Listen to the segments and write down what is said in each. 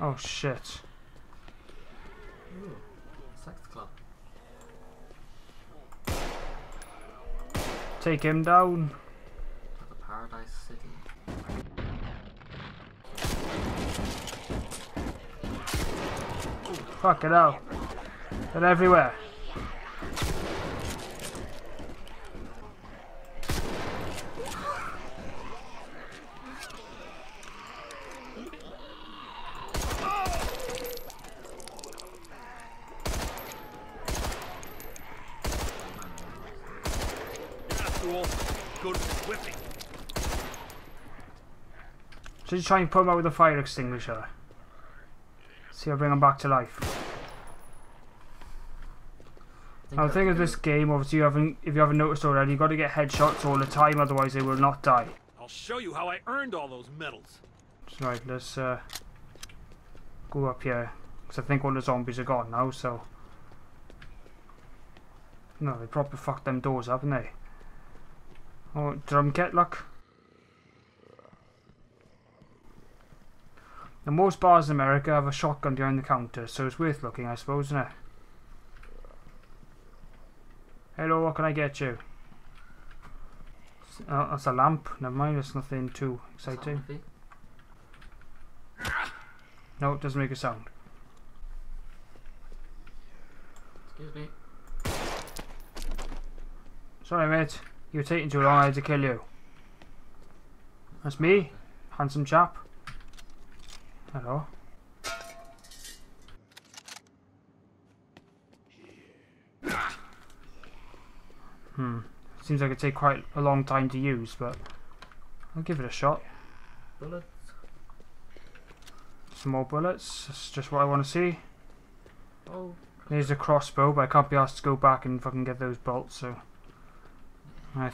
Oh shit. Ooh, sex club. Take him down. The Paradise City. Fuck it out. They're everywhere. After all, good at whipping. So just try and put him out with a fire extinguisher. See if I bring him back to life. I think Now the thing have with to this game, obviously, you haven't, if you haven't noticed already, you've got to get headshots all the time, otherwise they will not die. I'll show you how I earned all those medals. So, right, let's uh, go up here. Because I think all the zombies are gone now, so... No, they probably fucked them doors up, haven't they? Oh, drum kit, look. Now, most bars in America have a shotgun behind the counter, so it's worth looking, I suppose, isn't it? Hello, what can I get you? Oh, that's a lamp. Never mind, it's nothing too exciting. No, it doesn't make a sound. Excuse me. Sorry, mate. You were taking too long. I had to kill you. That's me, handsome chap. Hello. Hmm. Seems like it take quite a long time to use, but I'll give it a shot. Bullets. Some more bullets. That's just what I want to see. Oh, There's a crossbow, but I can't be asked to go back and fucking get those bolts, so... I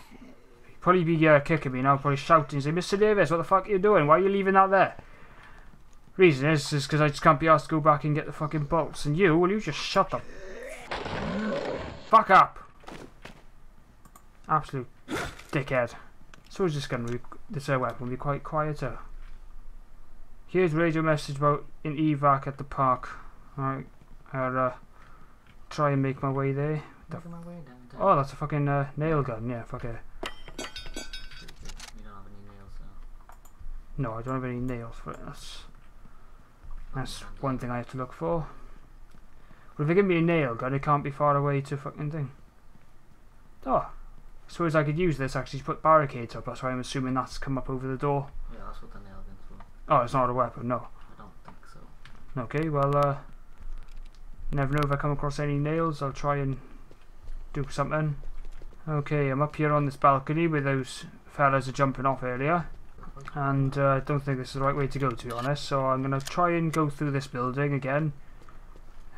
probably be uh, kicking me now, probably shouting, say, Mr Davies, what the fuck are you doing? Why are you leaving that there? Reason is, is because I just can't be asked to go back and get the fucking bolts. And you, will you just shut the fuck up? Absolute dickhead. So is this gun, be, this uh, weapon will be quite quieter. Here's radio message about an evac at the park. Alright, I'll uh, try and make my way there. my way down. down. Oh, that's a fucking uh, nail gun. Yeah, fuck it. You don't have any nails, so. No, I don't have any nails for it. That's, that's one thing I have to look for. But if they give me a nail gun, it can't be far away to fucking thing. Oh, I suppose I could use this actually to put barricades up. That's why I'm assuming that's come up over the door. Yeah, that's what the nail gun's for. Oh, it's not a weapon, no. I don't think so. Okay, well, uh, never know if I come across any nails. I'll try and do something. Okay, I'm up here on this balcony where those fellas are jumping off earlier. And uh, I don't think this is the right way to go, to be honest. So I'm going to try and go through this building again.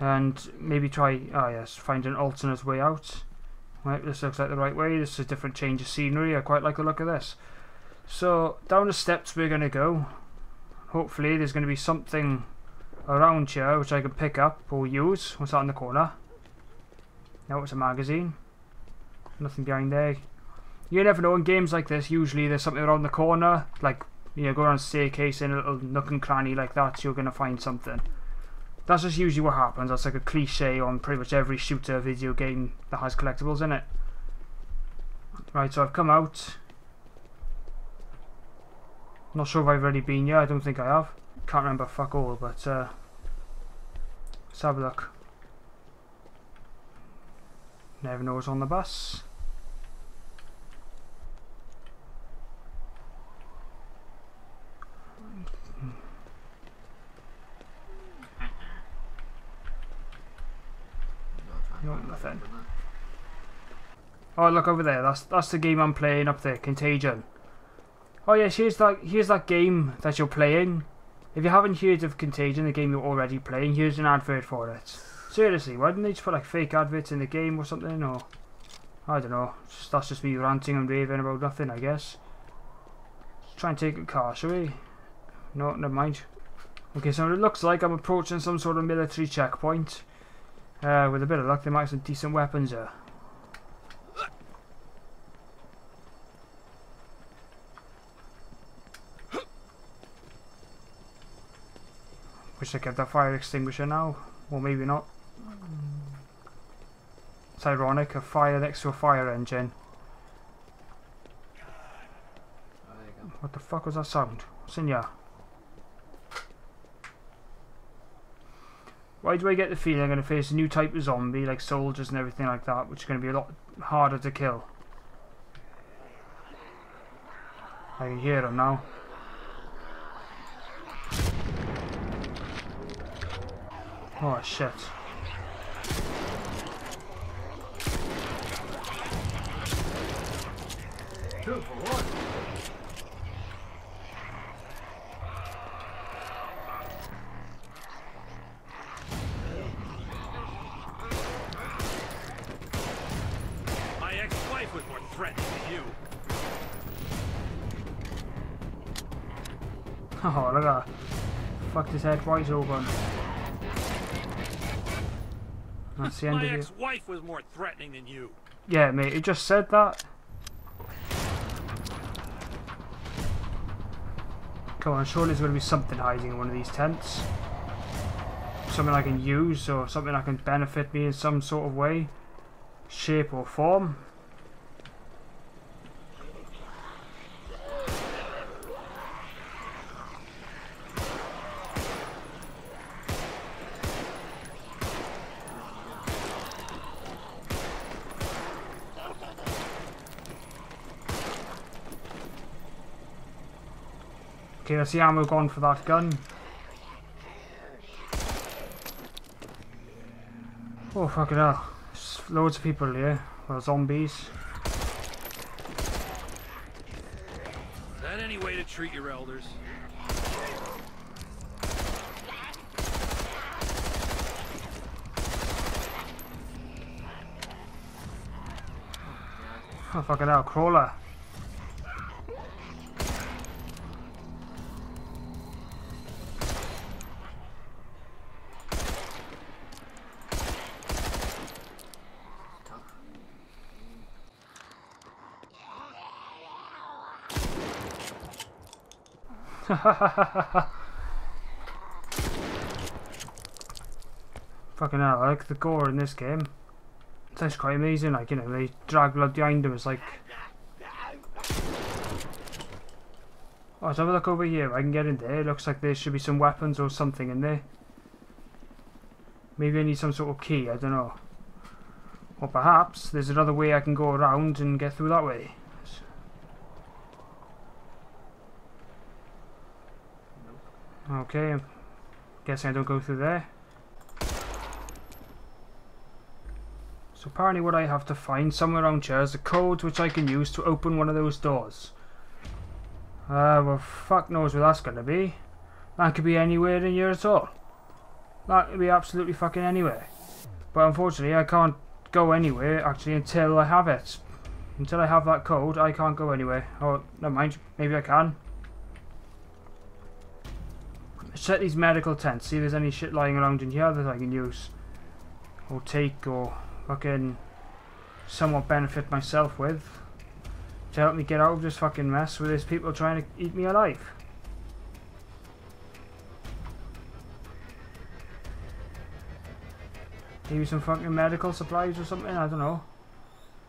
And maybe try, ah yes, find an alternate way out. Right, this looks like the right way. This is a different change of scenery. I quite like the look of this. So, down the steps we're going to go. Hopefully there's going to be something around here which I can pick up or use. What's that in the corner? No, it's a magazine. Nothing behind there. You never know in games like this, usually there's something around the corner, like, you know, go around a staircase in a little nook and cranny like that, you're to find something. That's just usually what happens. That's like a cliche on pretty much every shooter video game that has collectibles in it. Right, so I've come out. Not sure if I've already been here. I don't think I have. Can't remember fuck all, but uh, let's have a look. Never know what's on the bus. You'll try and No, find nothing. something there. Oh, look over there. That's that's the game I'm playing up there, Contagion. Oh yes, here's that here's that game that you're playing. If you haven't heard of Contagion, the game you're already playing, here's an advert for it. Seriously, why didn't they just put like fake adverts in the game or something? Or I don't know. Just, that's just me ranting and raving about nothing, I guess. Let's try and take a car, shall we? No, never mind. Okay, so it looks like I'm approaching some sort of military checkpoint. Uh, with a bit of luck, they might have some decent weapons here. I kept that fire extinguisher now. Or maybe not. It's ironic, a fire next to a fire engine. What the fuck was that sound? What's in here? Why do I get the feeling I'm going to face a new type of zombie, like soldiers and everything like that, which is going to be a lot harder to kill? I can hear them now. Oh shit. Two for one. My ex-wife was more threatening than you. Oh, look at that. Fucked his head wide open. That's the end My of it. ex-wife was more threatening than you. Yeah, mate, it just said that. Come on, surely there's going to be something hiding in one of these tents. Something I can use or something that can benefit me in some sort of way, shape or form. The ammo gone for that gun. Oh, fucking hell. There's loads of people here. Well, zombies. Is that any way to treat your elders? Oh, fucking hell, crawler. Fucking hell, I like the gore in this game. It's actually quite amazing, like, you know, they drag blood behind them, it's like... Oh, let's have a look over here, I can get in there, it looks like there should be some weapons or something in there. Maybe I need some sort of key, I don't know. Or perhaps there's another way I can go around and get through that way. Okay, I'm guessing I don't go through there. So apparently what I have to find somewhere around here is a code which I can use to open one of those doors. Uh, well fuck knows where that's gonna be. That could be anywhere in here at all. That could be absolutely fucking anywhere. But unfortunately I can't go anywhere actually until I have it. Until I have that code I can't go anywhere. Oh, never mind, maybe I can. Set these medical tents, see if there's any shit lying around in here that I can use. Or take or fucking somewhat benefit myself with to help me get out of this fucking mess where there's people trying to eat me alive. Maybe some fucking medical supplies or something, I don't know.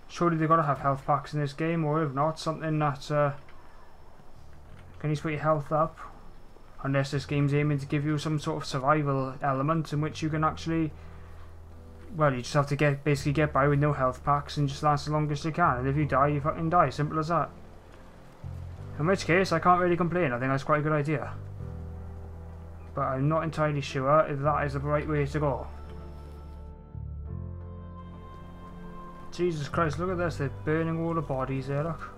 Surely they've got to have health packs in this game, or if not, something that uh, can you put your health up. Unless this game's aiming to give you some sort of survival element in which you can actually well, you just have to get basically get by with no health packs and just last as long as you can. And if you die, you fucking die. Simple as that. In which case, I can't really complain. I think that's quite a good idea. But I'm not entirely sure if that is the right way to go. Jesus Christ, look at this. They're burning all the bodies there, look.